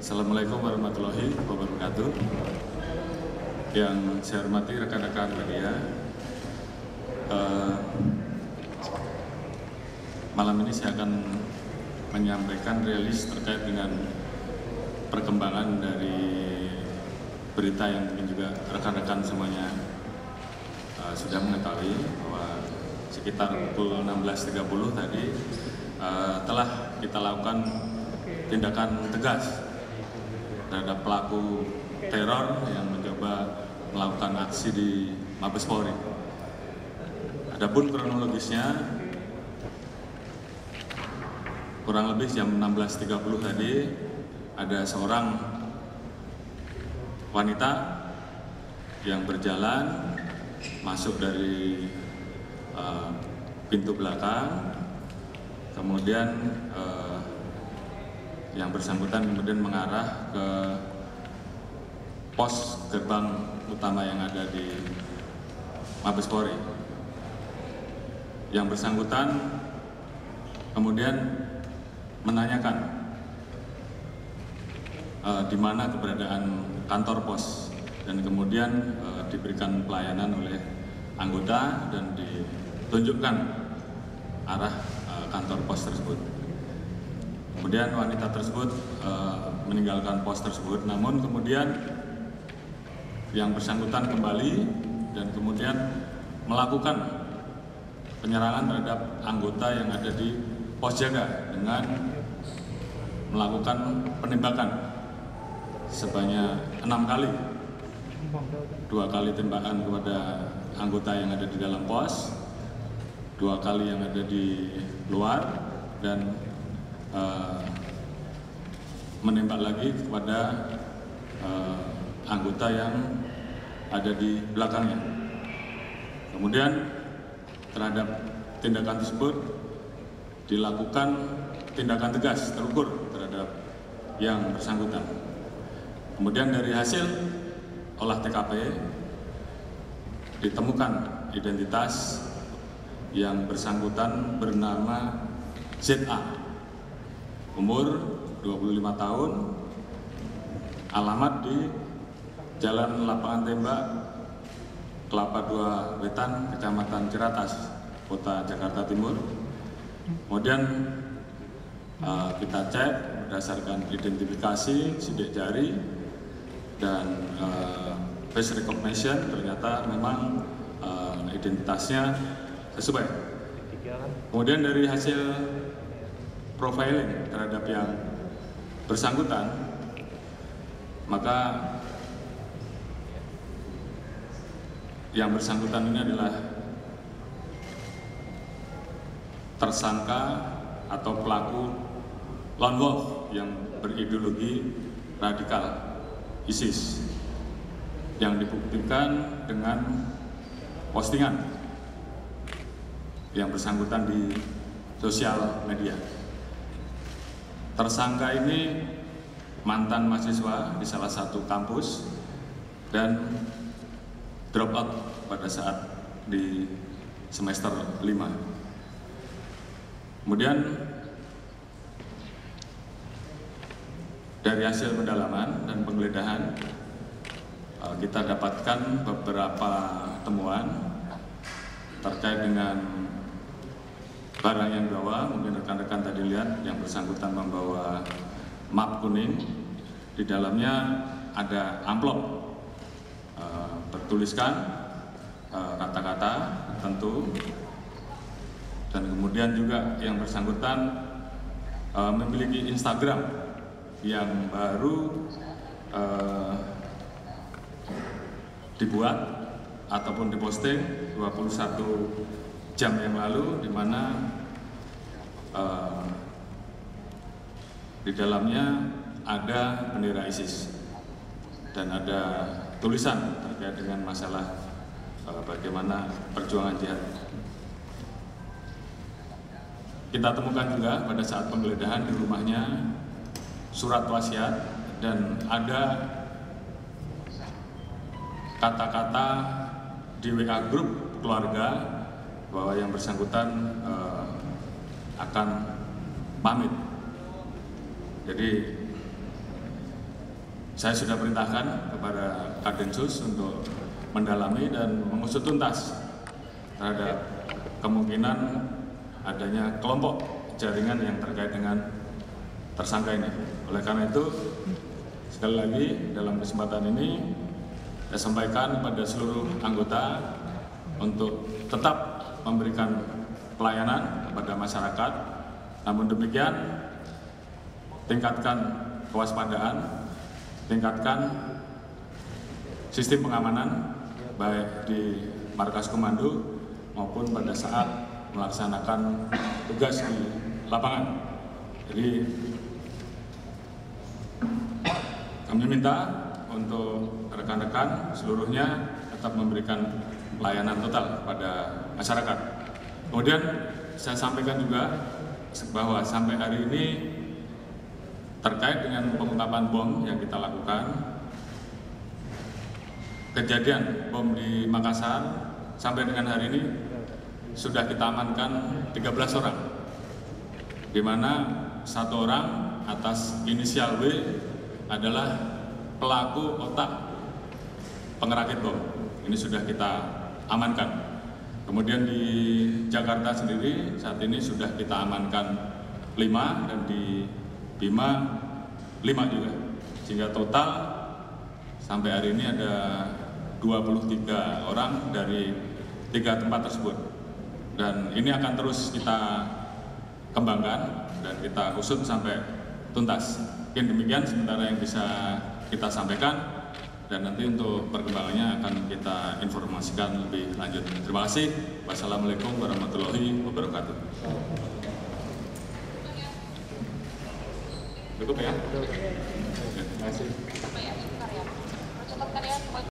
Assalamualaikum warahmatullahi wabarakatuh. Yang saya hormati rekan-rekan media, eh, malam ini saya akan menyampaikan rilis terkait dengan perkembangan dari berita yang mungkin juga rekan-rekan semuanya eh, sudah mengetahui bahwa sekitar pukul 16.30 tadi eh, telah kita lakukan tindakan tegas terhadap pelaku teror yang mencoba melakukan aksi di Mabes Polri. Adapun kronologisnya kurang lebih jam 16.30 tadi ada seorang wanita yang berjalan masuk dari uh, pintu belakang, kemudian uh, yang bersangkutan kemudian mengarah ke pos gerbang utama yang ada di Mabes Polri. Yang bersangkutan kemudian menanyakan uh, di mana keberadaan kantor pos dan kemudian uh, diberikan pelayanan oleh anggota dan ditunjukkan arah uh, kantor pos tersebut. Kemudian wanita tersebut uh, meninggalkan pos tersebut, namun kemudian yang bersangkutan kembali dan kemudian melakukan penyerangan terhadap anggota yang ada di pos jaga dengan melakukan penembakan sebanyak enam kali, dua kali tembakan kepada anggota yang ada di dalam pos, dua kali yang ada di luar dan uh, menembak lagi kepada uh, anggota yang ada di belakangnya. Kemudian terhadap tindakan tersebut dilakukan tindakan tegas terukur terhadap yang bersangkutan. Kemudian dari hasil olah TKP ditemukan identitas yang bersangkutan bernama ZA umur 25 tahun, alamat di Jalan Lapangan Tembak, Kelapa Dua Wetan, Kecamatan Ciratas, Kota Jakarta Timur. Kemudian uh, kita cek berdasarkan identifikasi sidik jari dan uh, face recognition ternyata memang uh, identitasnya sesuai. Kemudian dari hasil profiling terhadap yang bersangkutan, maka yang bersangkutan ini adalah tersangka atau pelaku lone wolf yang berideologi radikal ISIS yang dibuktikan dengan postingan yang bersangkutan di sosial media. Tersangka ini mantan mahasiswa di salah satu kampus dan drop out pada saat di semester 5. Kemudian dari hasil pendalaman dan penggeledahan eh, kita dapatkan beberapa temuan terkait dengan barang yang dibawa, mungkin rekan-rekan tadi lihat yang bersangkutan membawa map kuning, di dalamnya ada amplop e, bertuliskan eh, kata-kata e, tentu dan kemudian juga yang bersangkutan e, memiliki Instagram yang baru e, dibuat ataupun diposting 21 jam yang lalu di mana uh, di dalamnya ada bendera ISIS dan ada tulisan terkait dengan masalah uh, bagaimana perjuangan jihad. Kita temukan juga pada saat penggeledahan di rumahnya surat wasiat dan ada kata-kata di WA grup keluarga bahwa yang bersangkutan uh, akan pamit. Jadi saya sudah perintahkan kepada Kadensus untuk mendalami dan mengusut tuntas terhadap kemungkinan adanya kelompok jaringan yang terkait dengan tersangka ini. Oleh karena itu, sekali lagi dalam kesempatan ini saya sampaikan kepada seluruh anggota untuk tetap memberikan pelayanan kepada masyarakat. Namun demikian, tingkatkan kewaspadaan, tingkatkan sistem pengamanan baik di markas komando maupun pada saat melaksanakan tugas di lapangan. Jadi kami minta untuk rekan-rekan seluruhnya tetap memberikan pelayanan total kepada masyarakat. Kemudian saya sampaikan juga bahwa sampai hari ini terkait dengan pengungkapan bom yang kita lakukan, kejadian bom di Makassar sampai dengan hari ini sudah kita amankan 13 orang, di mana satu orang atas inisial W adalah pelaku otak pengerakit bom. Ini sudah kita amankan. Kemudian di Jakarta sendiri saat ini sudah kita amankan 5 dan di Bima 5 juga. Sehingga total sampai hari ini ada 23 orang dari tiga tempat tersebut. Dan ini akan terus kita kembangkan dan kita usut sampai tuntas. Mungkin demikian sementara yang bisa kita sampaikan dan nanti untuk perkembangannya akan kita informasikan lebih lanjut. Terima kasih. Wassalamualaikum warahmatullahi wabarakatuh. Cukup ya?